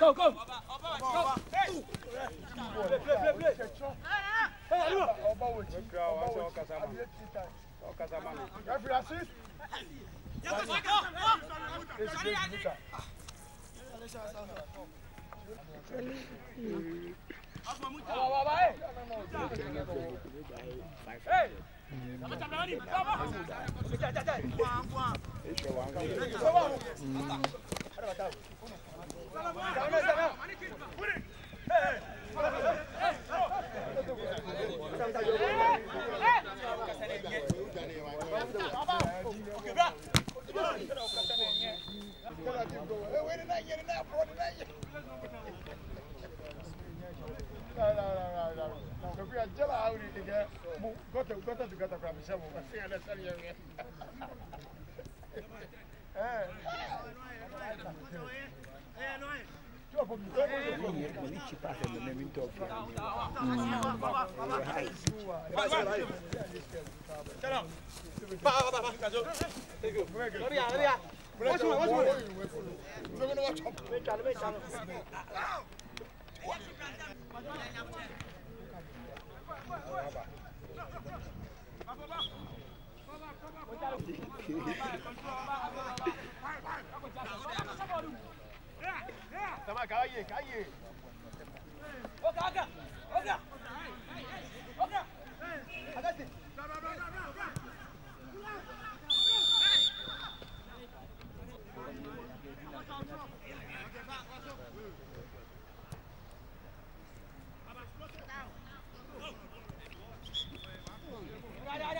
Go, go. go. go. Hey! Sorry, Digga. Gotta, gotta, gotta from Shamu. Lì ci parlano nel mento Vai, vai, vai. Sama, calle, calle. ¡Oca, oca!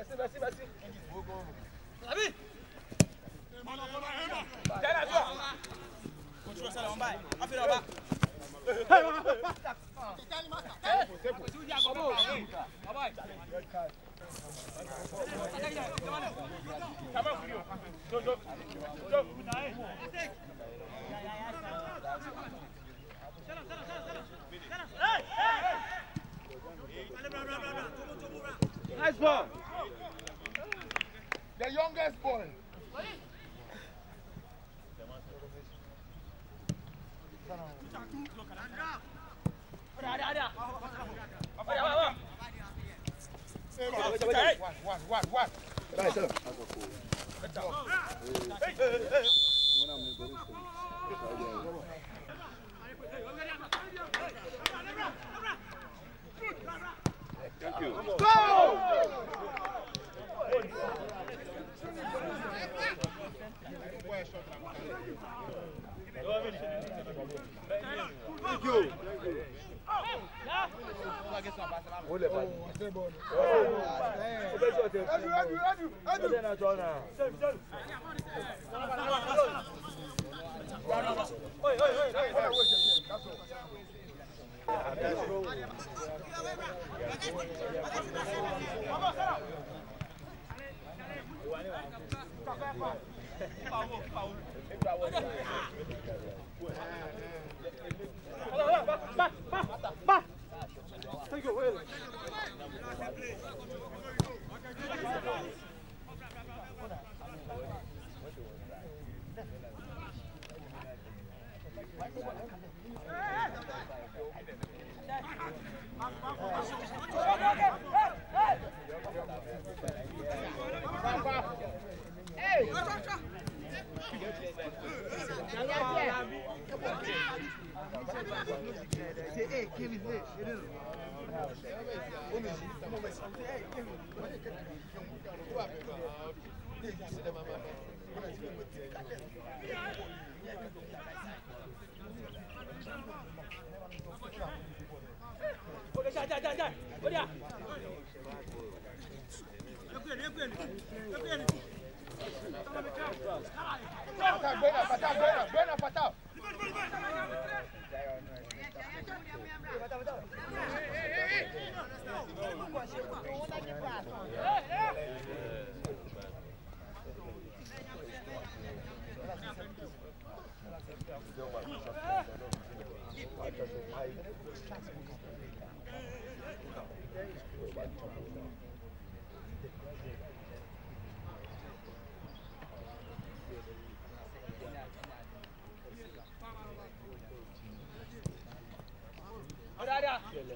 Vai sim, vai sim, vai sim. Ada, ada. Apa ya, apa? Wan, wan, wan, wan. Dah, salam. Aku ku. Mana ni baru tu. Thank you. Go! wọ́n lè bàjẹ́. ó bẹ sọ tẹ ẹdù ẹdù ẹdù ẹdù. ó dẹ́nà tọ́ náà. Thank you. Oye, ya, ya, ya, ya. Oye, ya.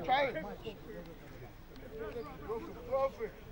Vai, cai. Close it.